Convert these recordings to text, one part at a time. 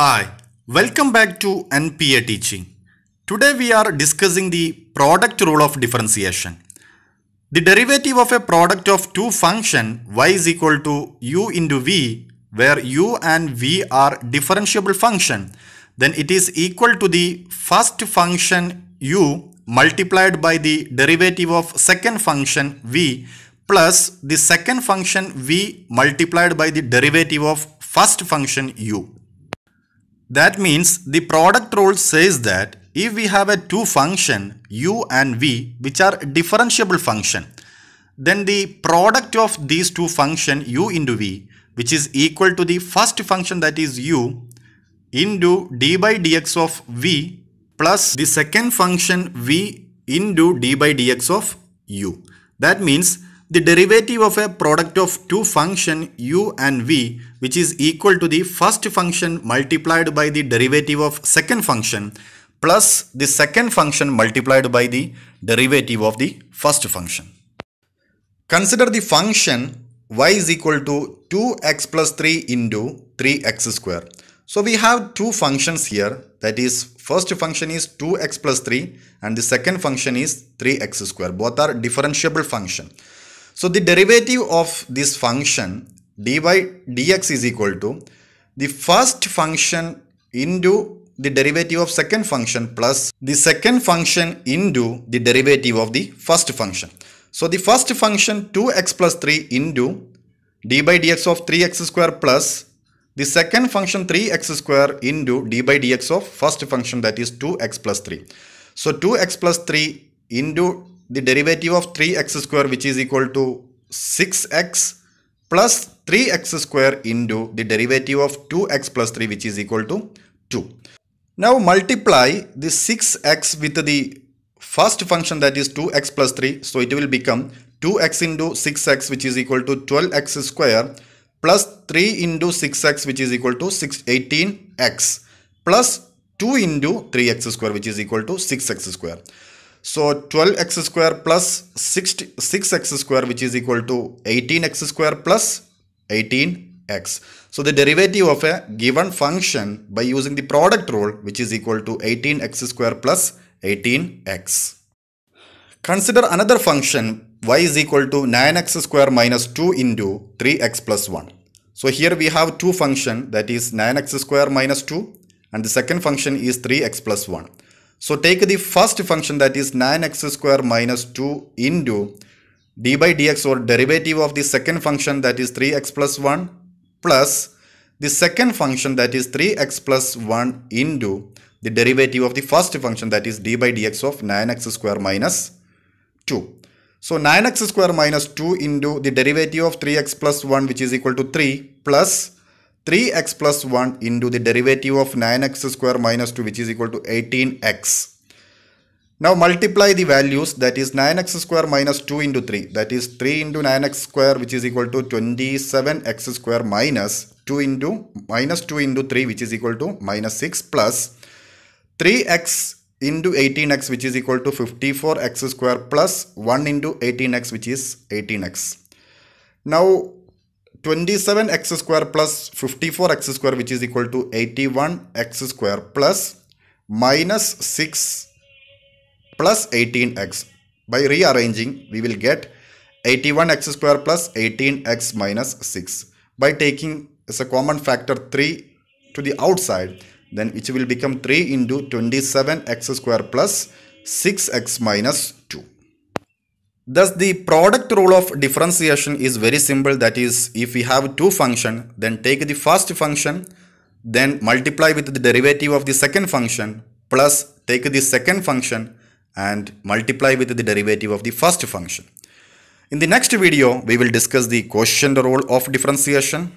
Hi, welcome back to NPA teaching. Today we are discussing the product rule of differentiation. The derivative of a product of two function y is equal to u into v where u and v are differentiable function then it is equal to the first function u multiplied by the derivative of second function v plus the second function v multiplied by the derivative of first function u. That means the product rule says that if we have a two function u and v which are differentiable function then the product of these two function u into v which is equal to the first function that is u into d by dx of v plus the second function v into d by dx of u. That means the derivative of a product of two function u and v which is equal to the first function multiplied by the derivative of second function plus the second function multiplied by the derivative of the first function. Consider the function y is equal to 2x plus 3 into 3x square. So we have two functions here that is first function is 2x plus 3 and the second function is 3x square. Both are differentiable function. So the derivative of this function dy dx is equal to the first function into the derivative of second function plus the second function into the derivative of the first function. So the first function 2x plus 3 into d by dx of 3x square plus the second function 3x square into d by dx of first function that is 2x plus 3. So 2x plus 3 into the derivative of 3x square which is equal to 6x plus 3x square into the derivative of 2x plus 3 which is equal to 2. Now multiply the 6x with the first function that is 2x plus 3 so it will become 2x into 6x which is equal to 12x square plus 3 into 6x which is equal to 6 18x plus 2 into 3x square which is equal to 6x square. So 12x square plus 6, 6x square which is equal to 18x square plus 18x. So the derivative of a given function by using the product rule which is equal to 18x square plus 18x. Consider another function y is equal to 9x square minus 2 into 3x plus 1. So here we have two function that is 9x square minus 2 and the second function is 3x plus 1. So take the first function that is 9x square minus 2 into d by dx or derivative of the second function that is 3x plus 1 plus the second function that is 3x plus 1 into the derivative of the first function that is d by dx of 9x square minus 2. So 9x square minus 2 into the derivative of 3x plus 1 which is equal to 3 plus 3x plus 1 into the derivative of 9x square minus 2 which is equal to 18x. Now multiply the values that is 9x square minus 2 into 3 that is 3 into 9x square which is equal to 27x square minus 2 into minus 2 into 3 which is equal to minus 6 plus 3x into 18x which is equal to 54x square plus 1 into 18x which is 18x. Now 27x square plus 54x square which is equal to 81x square plus minus 6 plus 18x. By rearranging we will get 81x square plus 18x minus 6. By taking as a common factor 3 to the outside then which will become 3 into 27x square plus 6x minus 2. Thus the product rule of differentiation is very simple that is if we have two function then take the first function then multiply with the derivative of the second function plus take the second function and multiply with the derivative of the first function. In the next video we will discuss the quotient rule of differentiation.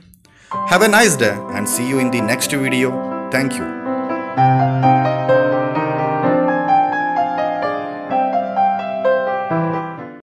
Have a nice day and see you in the next video. Thank you.